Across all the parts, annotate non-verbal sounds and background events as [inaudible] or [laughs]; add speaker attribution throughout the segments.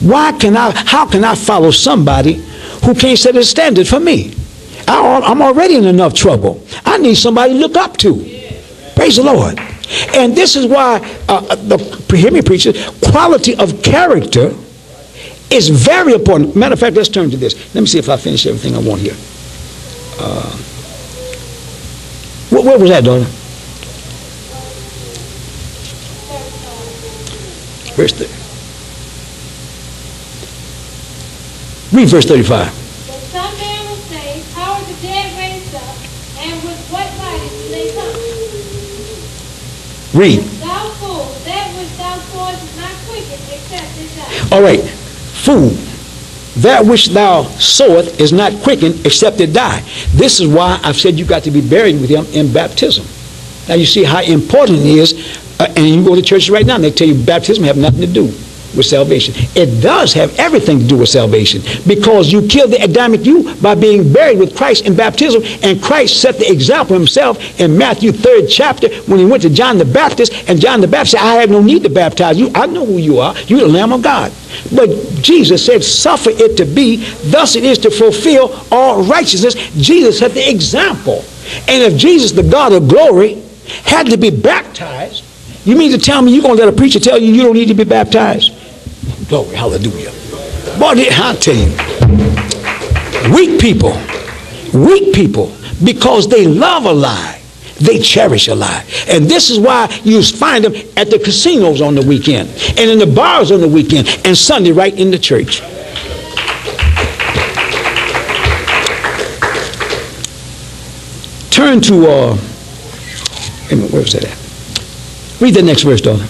Speaker 1: Why can I, how can I follow somebody who can't set a standard for me? I, I'm already in enough trouble. I need somebody to look up to. Praise the Lord. And this is why, uh, the, hear me, preacher, quality of character is very important. Matter of fact, let's turn to this. Let me see if I finish everything I want here. Uh, what, what was that, daughter? Verse 30. Read verse 35.
Speaker 2: But some man will say, How are the dead raised up? And with what body do they come?
Speaker 1: Read.
Speaker 2: Thou fool, that which thou sawest is not quickened except it die.
Speaker 1: All right. Fool. That which thou sowest is not quickened except it die. This is why I've said you got to be buried with him in baptism. Now you see how important it is. Uh, and you go to church right now and they tell you baptism have nothing to do with salvation. It does have everything to do with salvation because you killed the Adamic you by being buried with Christ in baptism, and Christ set the example himself in Matthew 3rd chapter when he went to John the Baptist, and John the Baptist said, I have no need to baptize you. I know who you are. You're the Lamb of God. But Jesus said, suffer it to be, thus it is to fulfill all righteousness. Jesus set the example. And if Jesus, the God of glory, had to be baptized, you mean to tell me you're going to let a preacher tell you you don't need to be baptized? Glory, hallelujah. Boy, I tell you, weak people, weak people, because they love a lie, they cherish a lie. And this is why you find them at the casinos on the weekend, and in the bars on the weekend, and Sunday right in the church. Turn to, uh, where was that at? Read the next verse, daughter.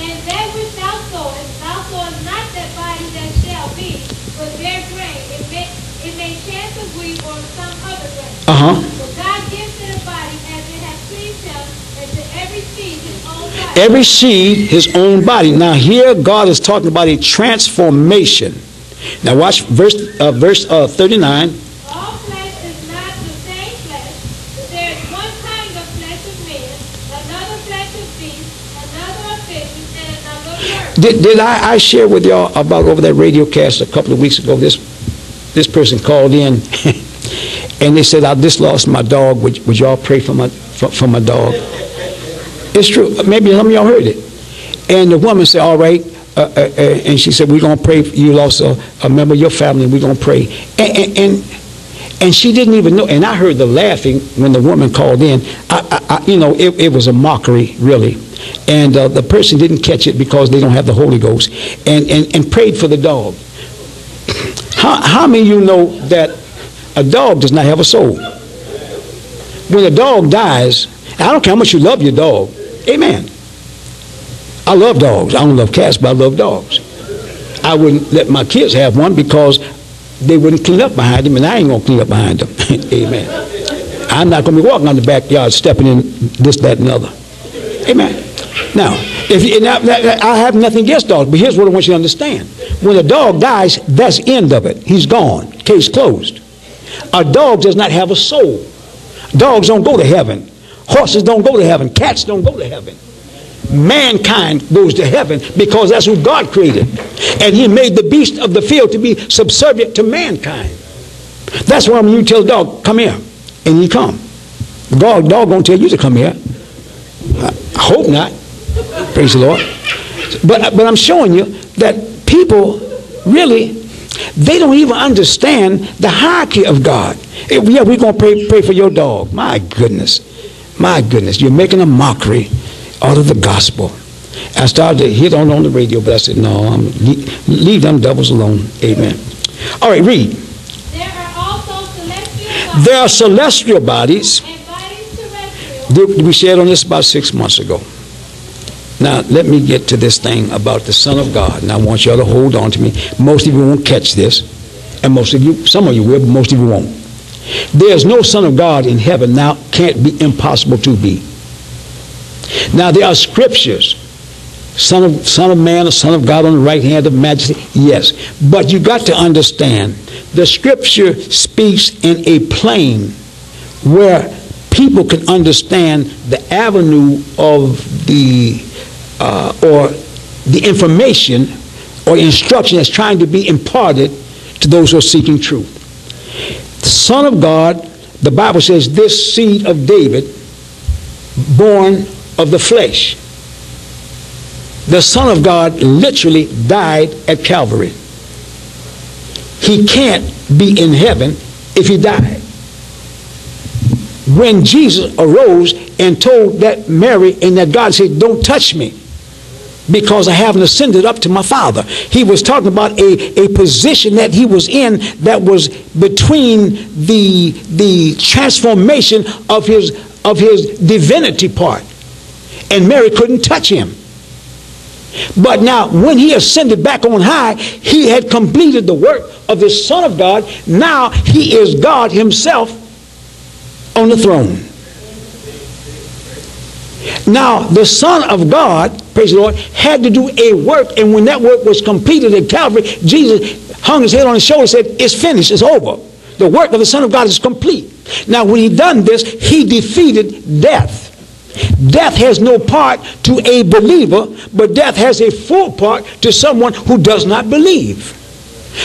Speaker 2: And that which thou sowest, thou sowest not that body that shall be, but their grain. It may, it may chance of wheat or some other grain.
Speaker 1: Uh huh.
Speaker 2: For God gives to the body as it hath pleased him, and to every seed his own body.
Speaker 1: Every seed, his own body. Now here God is talking about a transformation. Now watch verse uh, verse uh, 39.
Speaker 2: All flesh is not the same flesh, but there is one kind of flesh of men, another flesh of beasts, another of fishes, and another of birds.
Speaker 1: Did, did I, I share with y'all about over that radio cast a couple of weeks ago? This this person called in [laughs] and they said, I just lost my dog. Would, would y'all pray for my for, for my dog? It's true. Maybe some of y'all heard it. And the woman said, all right. Uh, uh, uh, and she said, we're going to pray. For you lost a, a member of your family. We're going to pray. And, and, and, and she didn't even know. And I heard the laughing when the woman called in. I, I, I, you know, it, it was a mockery, really. And uh, the person didn't catch it because they don't have the Holy Ghost. And, and, and prayed for the dog. How, how many of you know that a dog does not have a soul? When a dog dies, I don't care how much you love your dog. Amen. I love dogs. I don't love cats, but I love dogs. I wouldn't let my kids have one because they wouldn't clean up behind them, and I ain't gonna clean up behind them. [laughs] Amen. I'm not gonna be walking on the backyard stepping in this, that, and the other. Amen. Now, if you, now, I have nothing against dogs, but here's what I want you to understand: when a dog dies, that's end of it. He's gone. Case closed. A dog does not have a soul. Dogs don't go to heaven. Horses don't go to heaven. Cats don't go to heaven. Mankind goes to heaven because that's who God created. And he made the beast of the field to be subservient to mankind. That's why when you tell the dog, come here, and he come. The dog, won't tell you to come here. I hope not. Praise the Lord. But, but I'm showing you that people really, they don't even understand the hierarchy of God. If, yeah, we're going to pray, pray for your dog. My goodness. My goodness. You're making a mockery out of the gospel. I started to hit on on the radio, but I said, no, I'm, leave, leave them devils alone. Amen. All right, read.
Speaker 2: There are also celestial bodies
Speaker 1: There are celestial bodies.
Speaker 2: bodies
Speaker 1: We shared on this about six months ago. Now, let me get to this thing about the Son of God. And I want y'all to hold on to me. Most of you won't catch this. And most of you, some of you will, but most of you won't. There's no Son of God in heaven now, can't be impossible to be. Now, there are scriptures. Son of, son of man, or son of God on the right hand of majesty. Yes. But you got to understand, the scripture speaks in a plane where people can understand the avenue of the, uh, or the information or instruction that's trying to be imparted to those who are seeking truth. The Son of God, the Bible says, this seed of David, born of the flesh. The Son of God literally died at Calvary. He can't be in heaven if he died. When Jesus arose and told that Mary and that God said, Don't touch me because I haven't ascended up to my Father. He was talking about a, a position that he was in that was between the, the transformation of his, of his divinity part. And Mary couldn't touch him. But now, when he ascended back on high, he had completed the work of the Son of God. Now he is God himself on the throne. Now, the Son of God, praise the Lord, had to do a work, and when that work was completed at Calvary, Jesus hung his head on his shoulder and said, It's finished, it's over. The work of the Son of God is complete. Now, when he done this, he defeated death. Death has no part to a believer, but death has a full part to someone who does not believe.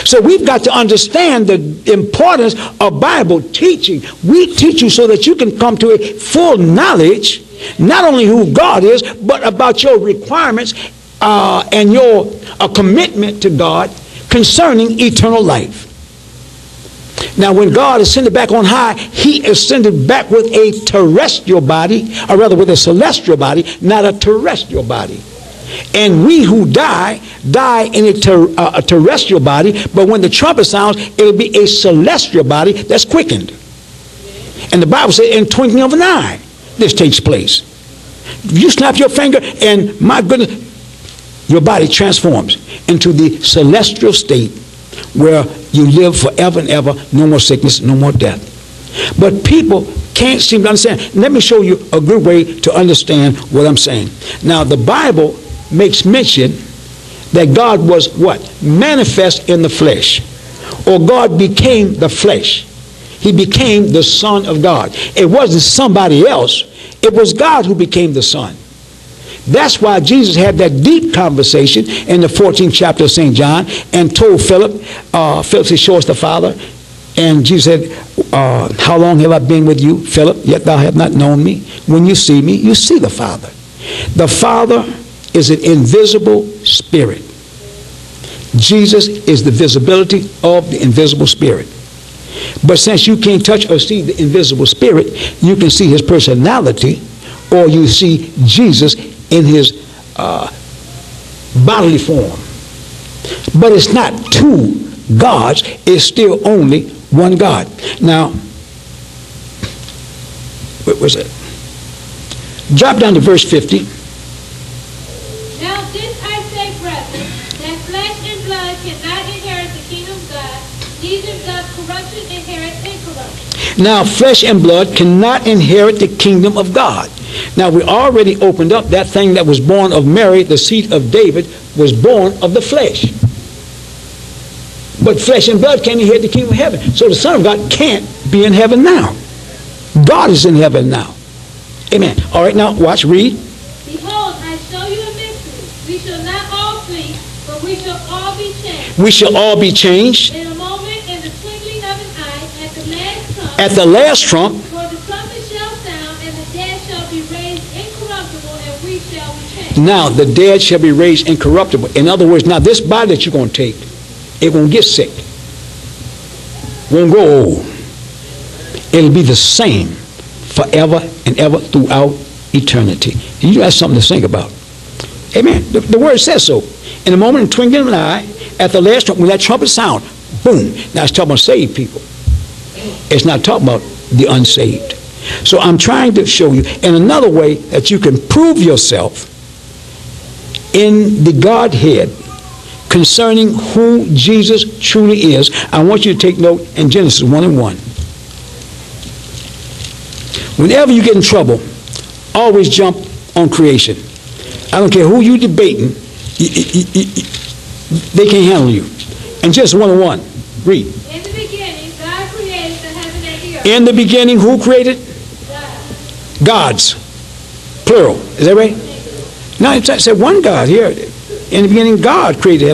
Speaker 1: So we've got to understand the importance of Bible teaching. We teach you so that you can come to a full knowledge, not only who God is, but about your requirements uh, and your uh, commitment to God concerning eternal life. Now, when God ascended back on high, he ascended back with a terrestrial body, or rather with a celestial body, not a terrestrial body. And we who die, die in a, ter- uh, a terrestrial body, but when the trumpet sounds, it'll be a celestial body that's quickened. And the Bible says, in twinkling of an eye, this takes place. You snap your finger, and my goodness, your body transforms into the celestial state where you live forever and ever, no more sickness, no more death. But people can't seem to understand. Let me show you a good way to understand what I'm saying. Now, the Bible makes mention that God was what? Manifest in the flesh. Or God became the flesh. He became the Son of God. It wasn't somebody else. It was God who became the Son. That's why Jesus had that deep conversation in the 14th chapter of St. John and told Philip, uh, Philip said, show us the Father. And Jesus said, uh, how long have I been with you, Philip? Yet thou hast not known me. When you see me, you see the Father. The Father is an invisible spirit. Jesus is the visibility of the invisible spirit. But since you can't touch or see the invisible spirit, you can see his personality or you see Jesus in his uh, bodily form. But it's not two gods, it's still only one God. Now, what was it? Drop down to verse 50.
Speaker 2: Now, flesh and blood cannot inherit the kingdom of God.
Speaker 1: Now, we already opened up that thing that was born of Mary, the seed of David, was born of the flesh. But flesh and blood can't inherit the kingdom of heaven. So the Son of God can't be in heaven now. God is in heaven now. Amen. All right, now watch, read.
Speaker 2: Behold, I show you a mystery. We shall not all sleep, but we shall all be changed.
Speaker 1: We shall all be changed
Speaker 2: we the last trump.
Speaker 1: Now the dead shall be raised incorruptible. In other words, now this body that you're going to take, it won't get sick. Won't grow old. It'll be the same forever and ever throughout eternity. You have something to think about. Amen. The, the word says so. In a moment, in twinkling of an eye, at the last trump, when that trumpet sound, boom. Now it's talking about saved people. It's not talking about the unsaved. So I'm trying to show you in another way that you can prove yourself in the Godhead concerning who Jesus truly is. I want you to take note in Genesis 1 and 1. Whenever you get in trouble, always jump on creation. I don't care who you debating, they can't handle you. And just one and one. Read.
Speaker 2: In the beginning, God created the heaven and the earth.
Speaker 1: In the beginning, who created? Gods. Plural. Is that right? No, it said one God here. In the beginning, God created